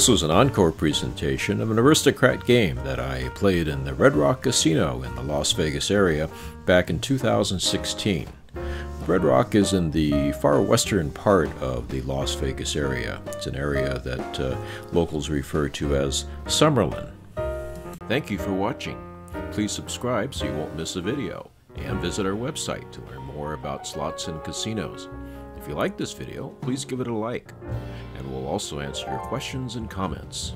This was an encore presentation of an Aristocrat game that I played in the Red Rock Casino in the Las Vegas area back in 2016. Red Rock is in the far western part of the Las Vegas area. It's an area that uh, locals refer to as Summerlin. Thank you for watching. Please subscribe so you won't miss a video, and visit our website to learn more about slots and casinos. If you like this video, please give it a like, and we'll also answer your questions and comments.